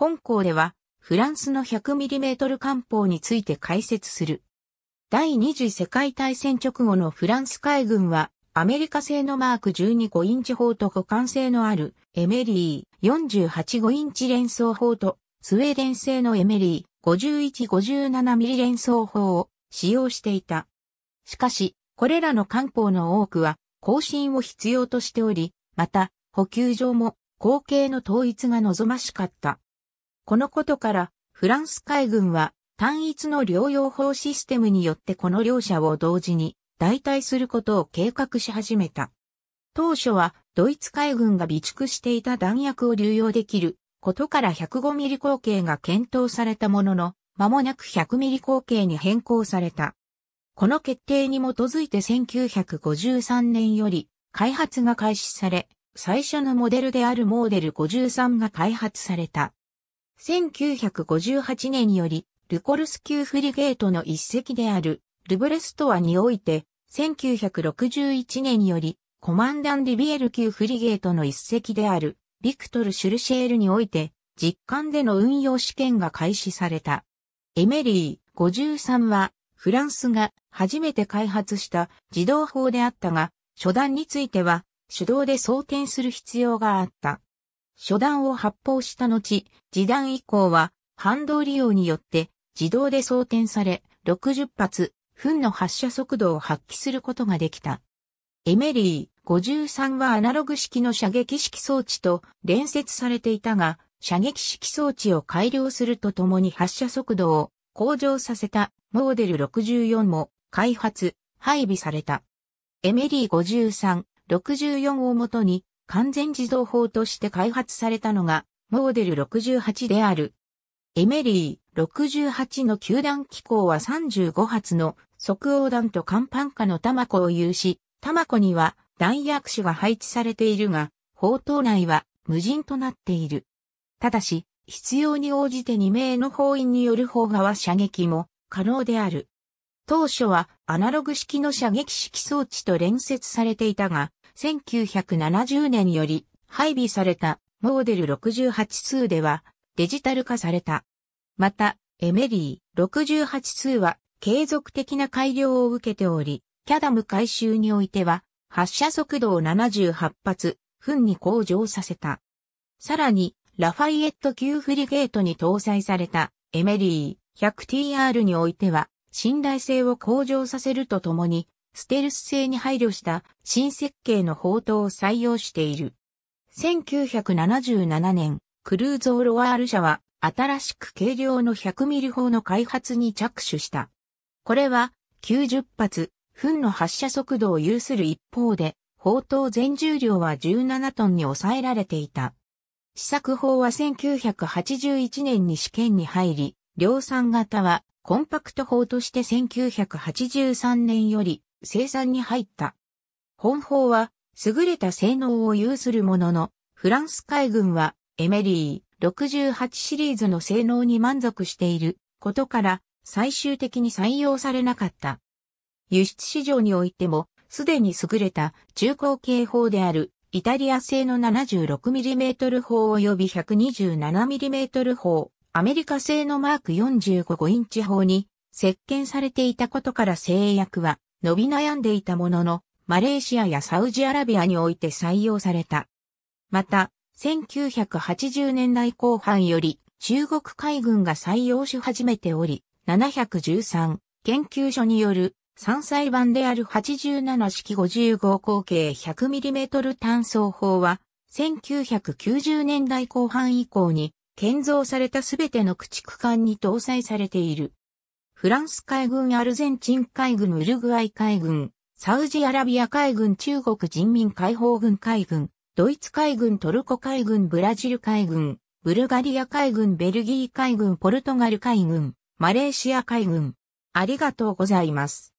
本校では、フランスの 100mm 艦砲について解説する。第二次世界大戦直後のフランス海軍は、アメリカ製のマーク12 5インチ砲と互換性のあるエメリー48 5インチ連装砲とスウェーデン製のエメリー51 57ミリ連装砲を使用していた。しかし、これらの艦砲の多くは更新を必要としており、また補給上も後継の統一が望ましかった。このことから、フランス海軍は単一の療養法システムによってこの両者を同時に代替することを計画し始めた。当初はドイツ海軍が備蓄していた弾薬を流用できることから105ミリ口径が検討されたものの、間もなく100ミリ口径に変更された。この決定に基づいて1953年より開発が開始され、最初のモデルであるモーデル53が開発された。1958年よりルコルス級フリゲートの一隻であるルブレストアにおいて、1961年よりコマンダン・リビエル級フリゲートの一隻であるビクトル・シュルシェールにおいて実艦での運用試験が開始された。エメリー53はフランスが初めて開発した自動砲であったが、初弾については手動で装填する必要があった。初弾を発砲した後、次弾以降は反動利用によって自動で装填され、60発、分の発射速度を発揮することができた。エメリー53はアナログ式の射撃式装置と連接されていたが、射撃式装置を改良するとともに発射速度を向上させたモーデル64も開発、配備された。エメリー53、64をもとに完全自動砲として開発されたのがモーデル68である。エメリー68の球弾機構は35発の即応弾と甲板下の弾庫を有し、弾庫には弾薬種が配置されているが、砲塔内は無人となっている。ただし、必要に応じて2名の砲員による砲側射撃も可能である。当初はアナログ式の射撃式装置と連接されていたが、1970年より配備されたモーデル68-2ではデジタル化された。また、エメリー68-2は継続的な改良を受けており、キャダム回収においては発射速度を78発、分に向上させた。さらに、ラファイエット級フリゲートに搭載されたエメリー 100TR においては信頼性を向上させるとともにステルス性に配慮した新設計の砲塔を採用している。1977年、クルーゾーロワール社は新しく軽量の100ミリ砲の開発に着手した。これは90発、分の発射速度を有する一方で、砲塔全重量は17トンに抑えられていた。試作砲は1981年に試験に入り、量産型はコンパクト砲として1983年より生産に入った。本砲は優れた性能を有するものの、フランス海軍はエメリー68シリーズの性能に満足していることから最終的に採用されなかった。輸出市場においてもすでに優れた中高警報であるイタリア製の 76mm 砲及び 127mm 砲、アメリカ製のマーク45インチ砲に設計されていたことから製薬は伸び悩んでいたものの、マレーシアやサウジアラビアにおいて採用された。また、1980年代後半より中国海軍が採用し始めており、713研究所による3歳版である87式55口径 100mm 単装砲は、1990年代後半以降に建造されたすべての駆逐艦に搭載されている。フランス海軍、アルゼンチン海軍、ウルグアイ海軍、サウジアラビア海軍、中国人民解放軍海軍、ドイツ海軍トルコ海軍ブラジル海軍、ブルガリア海軍ベルギー海軍ポルトガル海軍、マレーシア海軍。ありがとうございます。